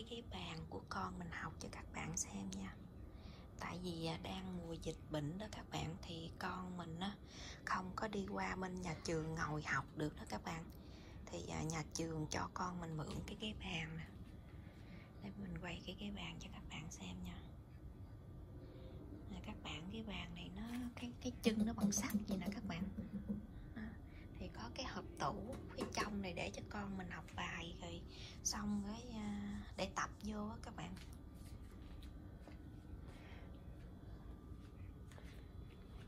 cái cái bàn của con mình học cho các bạn xem nha. Tại vì à, đang mùa dịch bệnh đó các bạn, thì con mình á, không có đi qua bên nhà trường ngồi học được đó các bạn. Thì à, nhà trường cho con mình mượn cái cái bàn nè. Để mình quay cái cái bàn cho các bạn xem nha. Các bạn, cái bàn này nó, cái cái chân nó bằng sắt vậy nè các bạn. Thì có cái hộp tủ phía trong này để cho con mình học bài rồi xong cái à, á các bạn.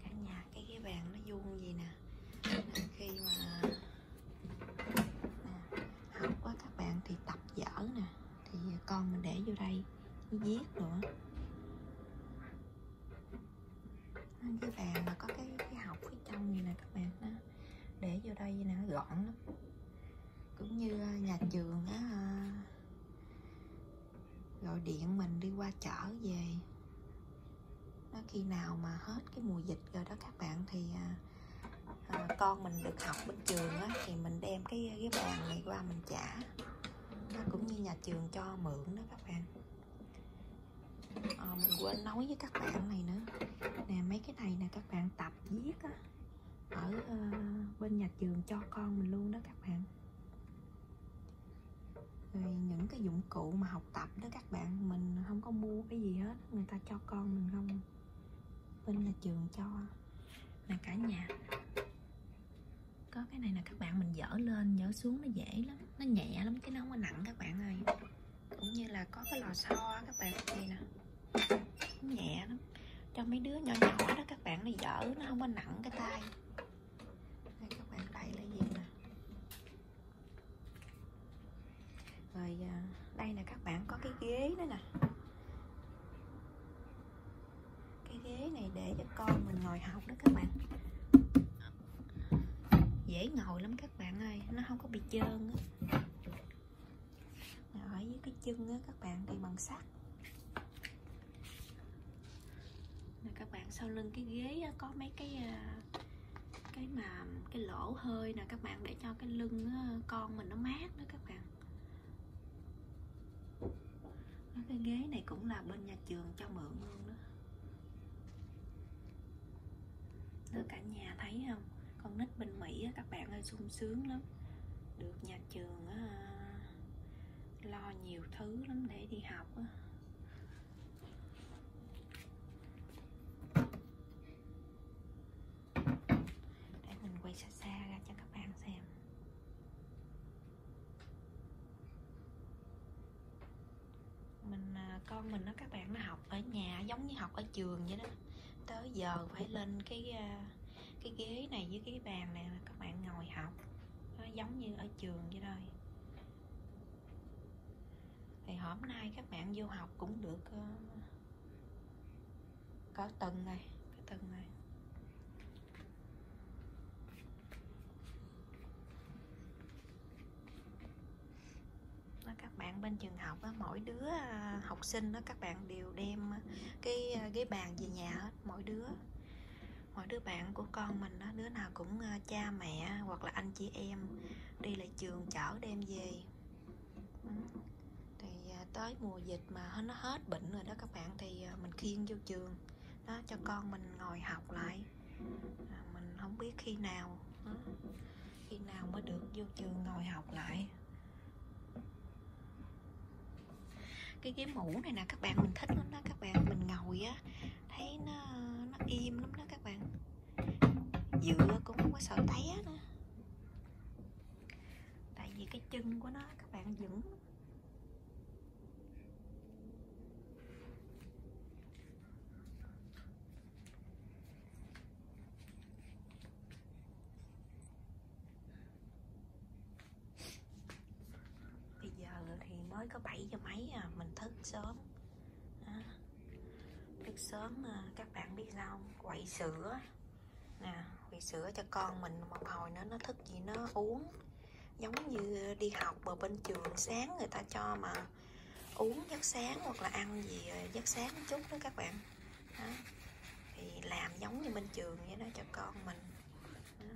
Cả nhà, cái ghế bàn nó vuông gì nè. Khi mà à, học á, các bạn thì tập dở nè. Thì con mình để vô đây viết nữa. Cái bàn mà có cái cái học phía trong này nè, các bạn, nó để vô đây nè gọn lắm. Cũng như à, nhà trường á à, gọi điện mình đi qua chở về. Đó, khi nào mà hết cái mùa dịch rồi đó các bạn thì à, à, con mình được học bên trường á thì mình đem cái cái bàn này qua mình trả. Nó cũng như nhà trường cho mượn đó các bạn. À, mình quên nói với các bạn này nữa. Nè mấy cái này nè các bạn tập viết á ở uh, bên nhà trường cho con mình luôn đó các bạn rồi những cái dụng cụ mà học tập đó các bạn, mình không có mua cái gì hết, người ta cho con mình không? Bên nhà trường cho, là cả nhà. Có cái này là các bạn mình dở lên, dở xuống nó dễ lắm, nó nhẹ lắm chứ nó không có nặng các bạn ơi. Cũng như là có cái lò xo các bạn đây nè, nhẹ lắm. Cho mấy đứa nhỏ nhỏ đó các bạn nó dở, nó không có nặng cái tay đây các bạn đẩy là gì nè rồi à, đây nè các bạn có cái ghế nữa nè cái ghế này để cho con mình ngồi học đó các bạn. Dễ ngồi lắm các bạn ơi nó không có bị trơn á. Ở dưới cái chân á các bạn thì bằng sắt. Rồi các bạn sau lưng cái ghế á, có mấy cái à, cái mà cái lỗ hơi nè các bạn để cho cái lưng á, con mình nó mát đó các bạn. Cái ghế này cũng là bên nhà trường cho mượn luôn đó. Đó cả nhà thấy không? Con nít bên Mỹ các bạn ơi, sung sướng lắm. Được nhà trường lo nhiều thứ lắm để đi học để mình quay xa xa ra cho các bạn xem. Mình à, con mình nó các bạn nó học ở nhà giống như học ở trường vậy đó tới giờ phải lên cái à, cái ghế này với cái bàn này là các bạn ngồi học. Nó giống như ở trường vậy thôi. Thì hôm nay các bạn vô học cũng được uh, có tuần này cái tuần này đó, các bạn bên trường học á, mỗi đứa à, học sinh đó các bạn đều đem cái à, ghế bàn về nhà hết mỗi đứa. Mỗi đứa bạn của con mình đó đứa nào cũng à, cha mẹ hoặc là anh chị em đi lại trường chở đem về. Thì tới mùa dịch mà nó hết bệnh rồi đó các bạn thì mình khiêng vô trường đó cho con mình ngồi học lại. Mình không biết khi nào đó, khi nào mới được vô trường ngồi học lại. Cái ghế mũ này nè, các bạn mình thích lắm đó, các bạn mình ngồi á, thấy nó nó im lắm đó các bạn. Dựa cũng không có sợ té nữa. Tại vì cái chân của nó, các bạn vững lắm. bây giờ thì mới có 7 giờ mấy à mình thức sớm à, thức sớm à, các bạn biết sao không? quậy sữa nè quậy sữa cho con mình một hồi nữa nó thức gì nó uống giống như đi học ở bên trường sáng người ta cho mà uống giấc sáng hoặc là ăn gì à, giấc sáng chút đó các bạn đó. thì làm giống như bên trường vậy đó cho con mình đó.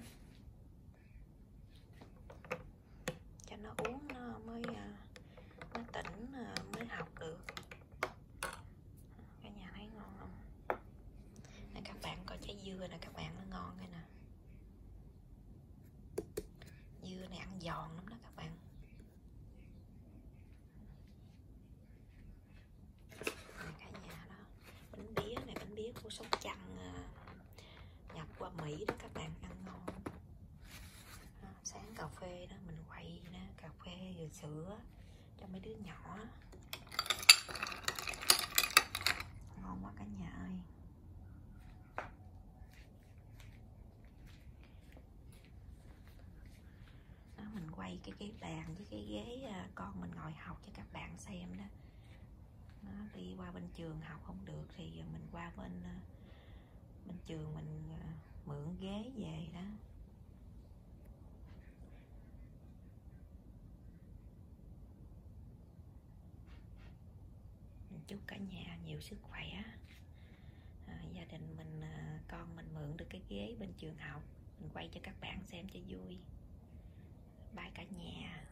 cho nó uống nó mới à, mới được cả nhà thấy ngon không nè các bạn coi trái dưa nè, các bạn nó ngon cái nè. Dưa này ăn giòn lắm đó các bạn. Cả nhà đó, bánh bía này, bánh bía của sóc trăng à, nhập qua mỹ đó các bạn, ăn ngon. À, sáng cà phê đó, mình quay nè, cà phê rồi sữa cho mấy đứa nhỏ. Ngon quá cả nhà ơi đó mình quay cái cái bàn với cái ghế à, con mình ngồi học cho các bạn xem đó. Nó đi qua bên trường học không được thì mình qua bên à, bên trường mình à, mượn ghế về đó. Chúc cả nhà nhiều sức khỏe. À, gia đình mình con mình mượn được cái ghế bên trường học. Mình quay cho các bạn xem cho vui bài cả nhà.